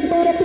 Gracias.